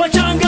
My young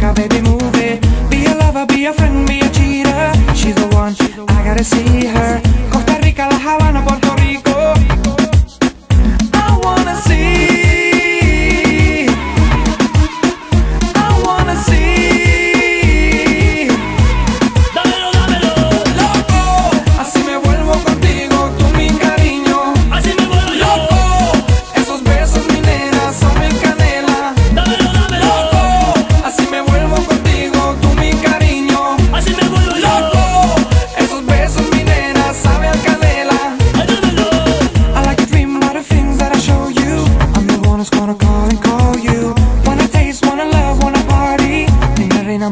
Now baby move it Be a lover, be a friend, be a cheater. She's the one, I gotta see her. Costa Rica, La Habana, Puerto Rico.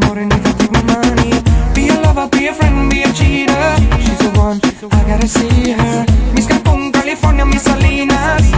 more need to take my money. Be a lover, be a friend, be a cheater. She's the one, I gotta see her. Miss scappò California, Miss Salinas.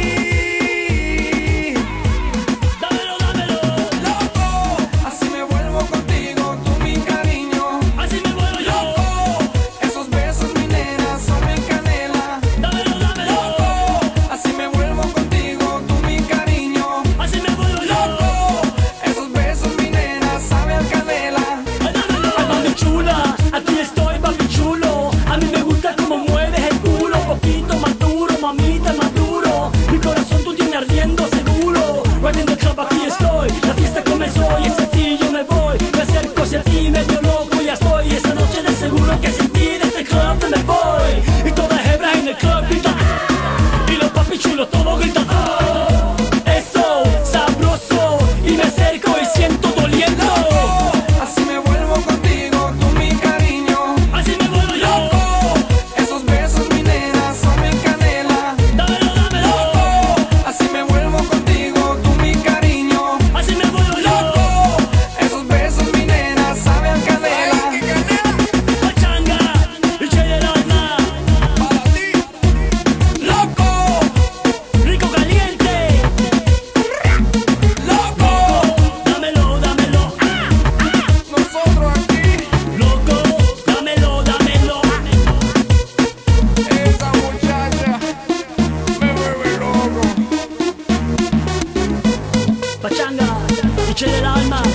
noche del alma.